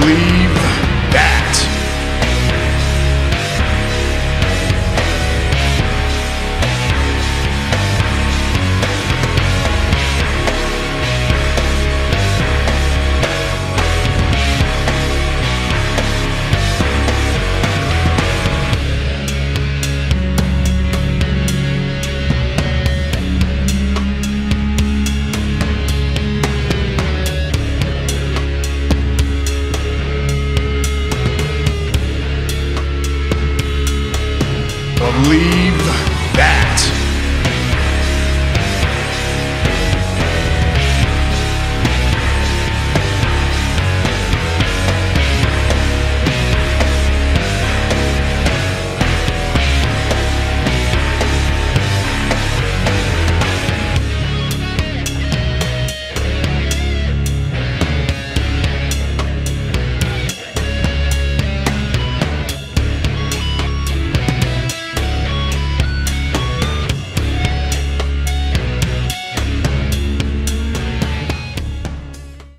Leave. believe